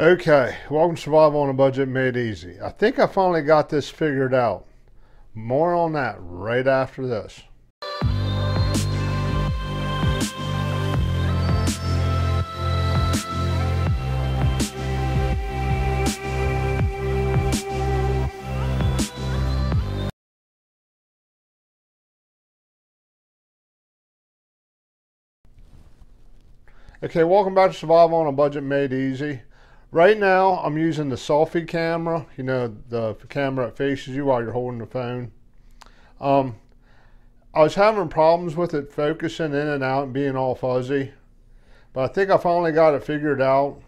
Okay, welcome to Survival on a Budget Made Easy. I think I finally got this figured out. More on that right after this. Okay, welcome back to Survival on a Budget Made Easy. Right now, I'm using the selfie camera, you know, the camera that faces you while you're holding the phone. Um, I was having problems with it focusing in and out and being all fuzzy, but I think I finally got it figured out.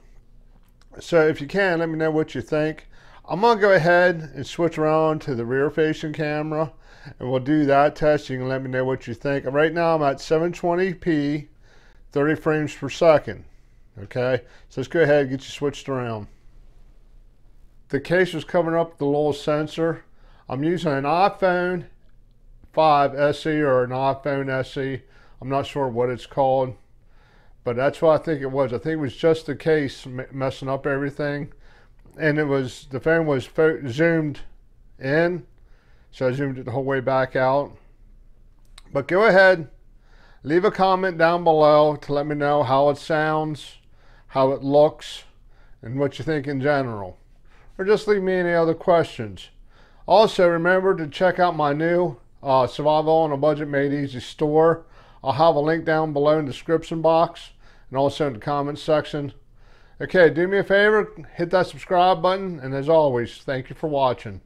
So if you can, let me know what you think. I'm gonna go ahead and switch around to the rear facing camera and we'll do that test. You can let me know what you think. Right now I'm at 720p, 30 frames per second. Okay, so let's go ahead and get you switched around. The case is covering up the little sensor. I'm using an iPhone 5 SE or an iPhone SE. I'm not sure what it's called, but that's what I think it was. I think it was just the case messing up everything. And it was, the phone was zoomed in, so I zoomed it the whole way back out. But go ahead, leave a comment down below to let me know how it sounds how it looks, and what you think in general. Or just leave me any other questions. Also, remember to check out my new uh, Survival on a Budget Made Easy store. I'll have a link down below in the description box and also in the comments section. Okay, do me a favor, hit that subscribe button, and as always, thank you for watching.